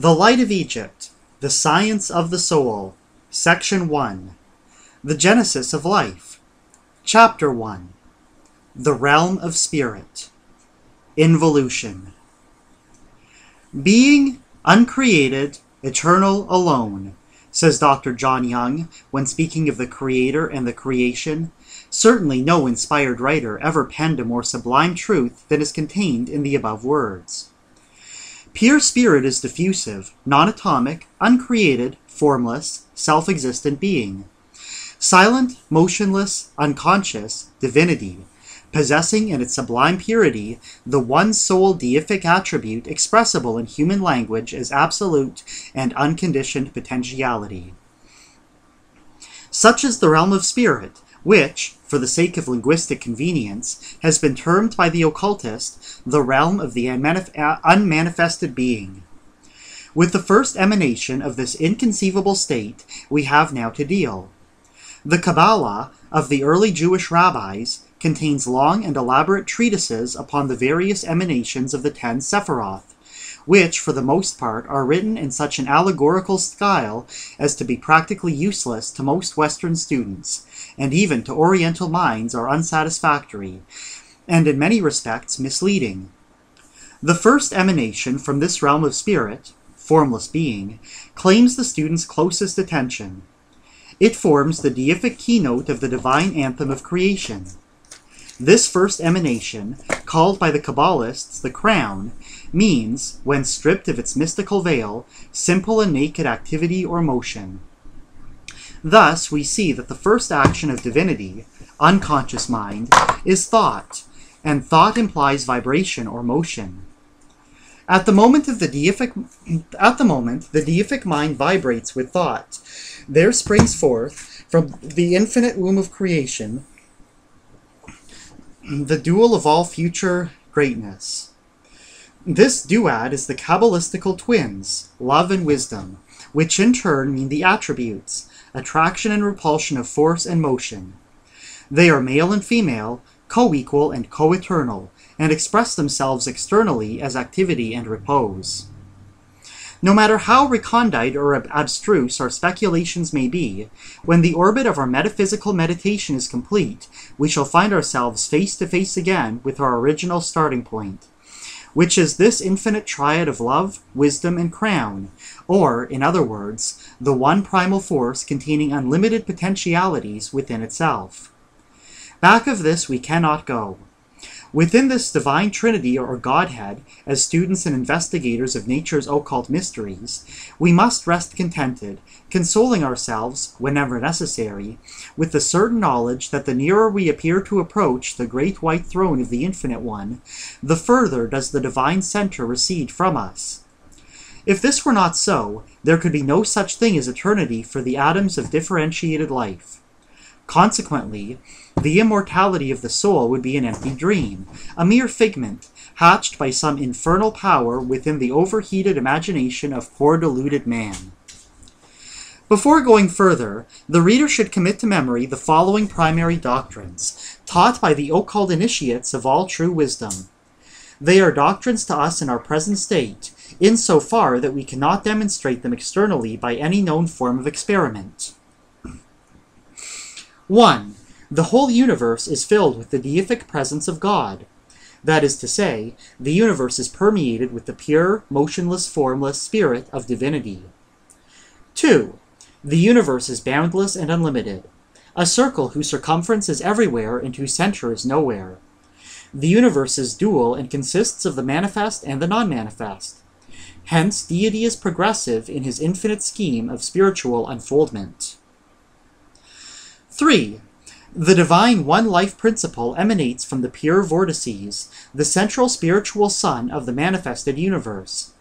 The Light of Egypt, The Science of the Soul, Section 1. The Genesis of Life, Chapter 1. The Realm of Spirit, Involution. Being uncreated, eternal, alone, says Dr. John Young when speaking of the Creator and the creation. Certainly no inspired writer ever penned a more sublime truth than is contained in the above words. Pure spirit is diffusive, non atomic, uncreated, formless, self existent being. Silent, motionless, unconscious, divinity, possessing in its sublime purity the one sole deific attribute expressible in human language as absolute and unconditioned potentiality. Such is the realm of spirit, which, for the sake of linguistic convenience, has been termed by the occultist the realm of the unmanif- unmanifested being. With the first emanation of this inconceivable state, we have now to deal. The Kabbalah of the early Jewish rabbis contains long and elaborate treatises upon the various emanations of the ten Sephiroth, which, for the most part, are written in such an allegorical style as to be practically useless to most Western students, and even to Oriental minds are unsatisfactory, and in many respects misleading. The first emanation from this realm of spirit, formless being, claims the student's closest attention. It forms the deific keynote of the divine anthem of creation. This first emanation, called by the Kabbalists the crown, means, when stripped of its mystical veil, simple and naked activity or motion. Thus, we see that the first action of divinity, unconscious mind, is thought, and thought implies vibration or motion. At the moment of the deific at the moment the deific mind vibrates with thought. There springs forth from the infinite womb of creation the duad of all future greatness. This duad is the Kabbalistical twins, love and wisdom, which in turn mean the attributes, attraction and repulsion of force and motion. They are male and female, co equal and co eternal, and express themselves externally as activity and repose. No matter how recondite or abstruse our speculations may be, when the orbit of our metaphysical meditation is complete, we shall find ourselves face to face again with our original starting point, which is this infinite triad of love, wisdom, and crown, or, in other words, the one primal force containing unlimited potentialities within itself. Back of this we cannot go. Within this divine trinity or Godhead, as students and investigators of nature's occult mysteries, we must rest contented, consoling ourselves, whenever necessary, with the certain knowledge that the nearer we appear to approach the great white throne of the Infinite One, the further does the divine center recede from us. If this were not so, there could be no such thing as eternity for the atoms of differentiated life. Consequently, the immortality of the soul would be an empty dream, a mere figment, hatched by some infernal power within the overheated imagination of poor deluded man. Before going further, the reader should commit to memory the following primary doctrines, taught by the occult initiates of all true wisdom. They are doctrines to us in our present state, in so far that we cannot demonstrate them externally by any known form of experiment. 1. The whole universe is filled with the deific presence of God. That is to say, the universe is permeated with the pure, motionless, formless spirit of divinity. 2. The universe is boundless and unlimited, a circle whose circumference is everywhere and whose center is nowhere. The universe is dual and consists of the manifest and the non manifest. Hence, deity is progressive in his infinite scheme of spiritual unfoldment. 3. The divine one life principle emanates from the pure vortices, the central spiritual sun of the manifested universe.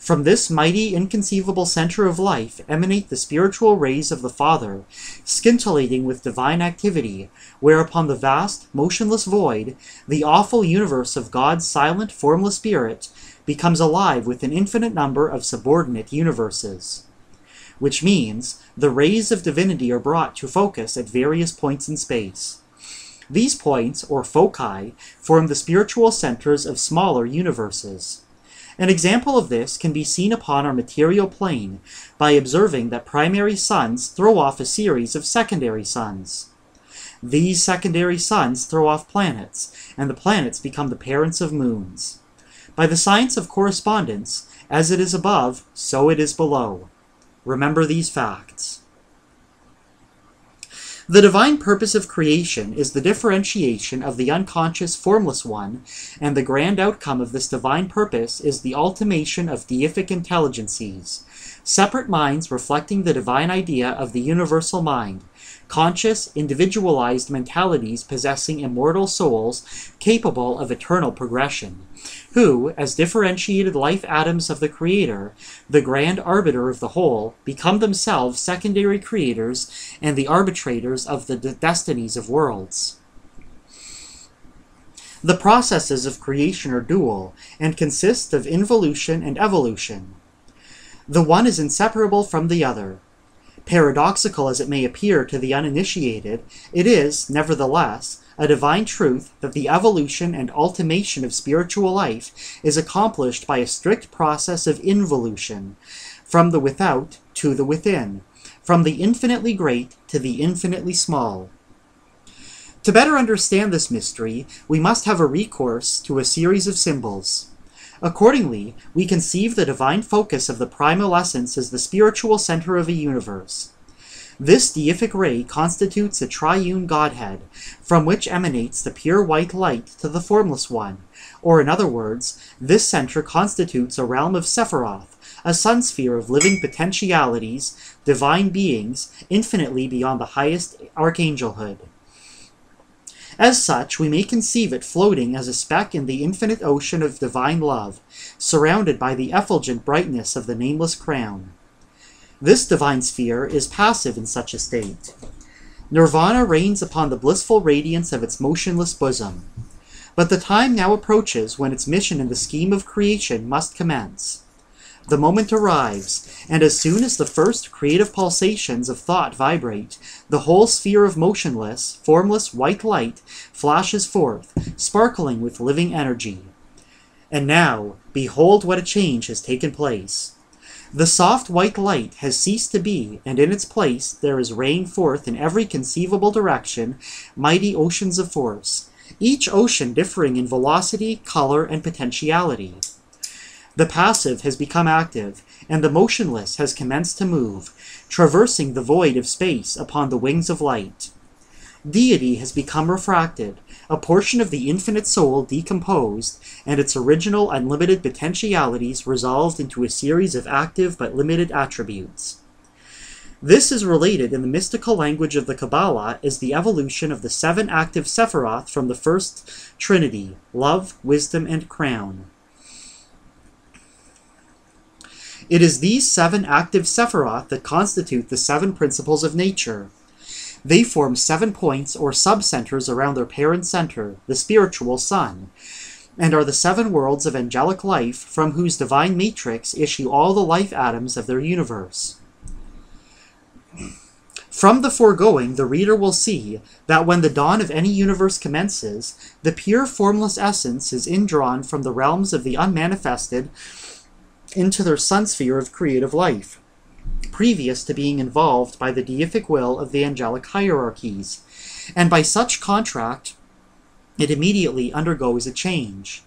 From this mighty, inconceivable center of life emanate the spiritual rays of the Father, scintillating with divine activity, whereupon the vast, motionless void, the awful universe of God's silent, formless spirit, becomes alive with an infinite number of subordinate universes which means the rays of divinity are brought to focus at various points in space. These points, or foci, form the spiritual centers of smaller universes. An example of this can be seen upon our material plane by observing that primary suns throw off a series of secondary suns. These secondary suns throw off planets, and the planets become the parents of moons. By the science of correspondence, as it is above, so it is below. Remember these facts. The divine purpose of creation is the differentiation of the unconscious formless one, and the grand outcome of this divine purpose is the ultimation of deific intelligences, separate minds reflecting the divine idea of the universal mind, conscious, individualized mentalities possessing immortal souls capable of eternal progression, who, as differentiated life atoms of the Creator, the grand arbiter of the whole, become themselves secondary creators and the arbitrators of the de- destinies of worlds. The processes of creation are dual and consist of involution and evolution. The one is inseparable from the other, Paradoxical as it may appear to the uninitiated, it is, nevertheless, a divine truth that the evolution and ultimation of spiritual life is accomplished by a strict process of involution, from the without to the within, from the infinitely great to the infinitely small. To better understand this mystery, we must have a recourse to a series of symbols. Accordingly, we conceive the divine focus of the primal essence as the spiritual center of a universe. This deific ray constitutes a triune Godhead, from which emanates the pure white light to the formless one, or in other words, this center constitutes a realm of Sephiroth, a sun sphere of living potentialities, divine beings, infinitely beyond the highest archangelhood. As such, we may conceive it floating as a speck in the infinite ocean of divine love, surrounded by the effulgent brightness of the nameless crown. This divine sphere is passive in such a state. Nirvana reigns upon the blissful radiance of its motionless bosom. But the time now approaches when its mission in the scheme of creation must commence. The moment arrives, and as soon as the first creative pulsations of thought vibrate, the whole sphere of motionless, formless white light flashes forth, sparkling with living energy. And now, behold what a change has taken place. The soft white light has ceased to be, and in its place there is raying forth in every conceivable direction mighty oceans of force, each ocean differing in velocity, color, and potentiality. The passive has become active, and the motionless has commenced to move, traversing the void of space upon the wings of light. Deity has become refracted, a portion of the infinite soul decomposed, and its original unlimited potentialities resolved into a series of active but limited attributes. This is related in the mystical language of the Kabbalah as the evolution of the seven active Sephiroth from the first Trinity love, wisdom, and crown. It is these seven active Sephiroth that constitute the seven principles of nature. They form seven points or sub-centers around their parent center, the spiritual sun, and are the seven worlds of angelic life from whose divine matrix issue all the life atoms of their universe. From the foregoing, the reader will see that when the dawn of any universe commences, the pure formless essence is indrawn from the realms of the unmanifested into their sun sphere of creative life, previous to being involved by the deific will of the angelic hierarchies, and by such contract, it immediately undergoes a change.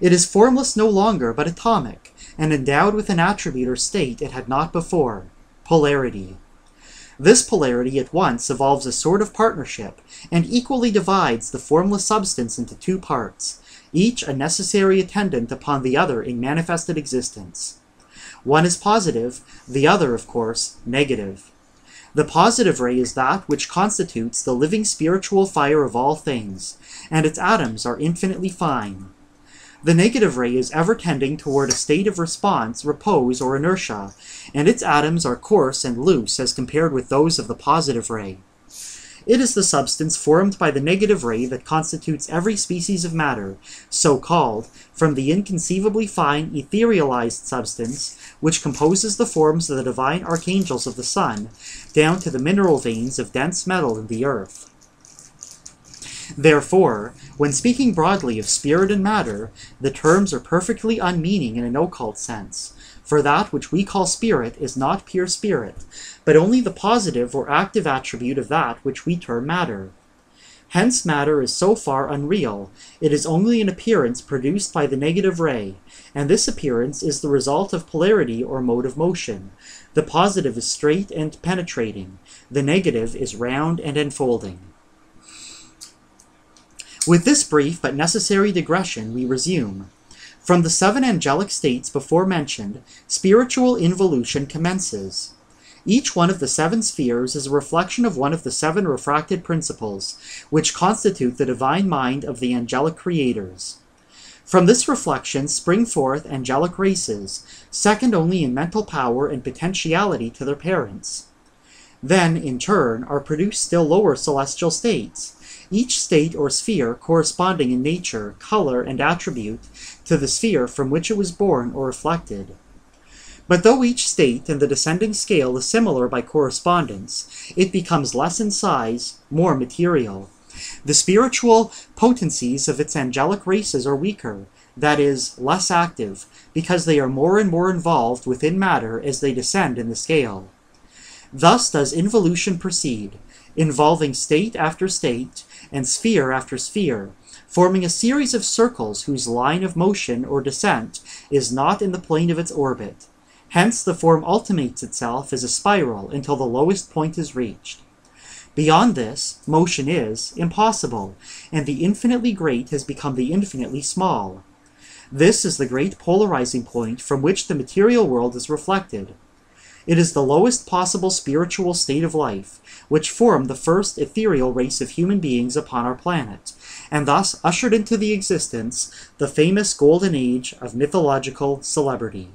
It is formless no longer, but atomic, and endowed with an attribute or state it had not before polarity. This polarity at once evolves a sort of partnership, and equally divides the formless substance into two parts, each a necessary attendant upon the other in manifested existence. One is positive, the other, of course, negative. The positive ray is that which constitutes the living spiritual fire of all things, and its atoms are infinitely fine. The negative ray is ever tending toward a state of response, repose, or inertia, and its atoms are coarse and loose as compared with those of the positive ray. It is the substance formed by the negative ray that constitutes every species of matter, so called, from the inconceivably fine etherealized substance, which composes the forms of the divine archangels of the sun, down to the mineral veins of dense metal in the earth. Therefore, when speaking broadly of spirit and matter, the terms are perfectly unmeaning in an occult sense, for that which we call spirit is not pure spirit, but only the positive or active attribute of that which we term matter. Hence matter is so far unreal, it is only an appearance produced by the negative ray, and this appearance is the result of polarity or mode of motion. The positive is straight and penetrating, the negative is round and enfolding. With this brief but necessary digression, we resume. From the seven angelic states before mentioned, spiritual involution commences. Each one of the seven spheres is a reflection of one of the seven refracted principles, which constitute the divine mind of the angelic creators. From this reflection spring forth angelic races, second only in mental power and potentiality to their parents. Then, in turn, are produced still lower celestial states, each state or sphere corresponding in nature, color, and attribute to the sphere from which it was born or reflected. But though each state in the descending scale is similar by correspondence, it becomes less in size, more material. The spiritual potencies of its angelic races are weaker, that is, less active, because they are more and more involved within matter as they descend in the scale. Thus does involution proceed, involving state after state, and sphere after sphere, forming a series of circles whose line of motion or descent is not in the plane of its orbit. Hence the form ultimates itself as a spiral until the lowest point is reached. Beyond this, motion is impossible, and the infinitely great has become the infinitely small. This is the great polarizing point from which the material world is reflected. It is the lowest possible spiritual state of life, which formed the first ethereal race of human beings upon our planet, and thus ushered into the existence the famous golden age of mythological celebrity.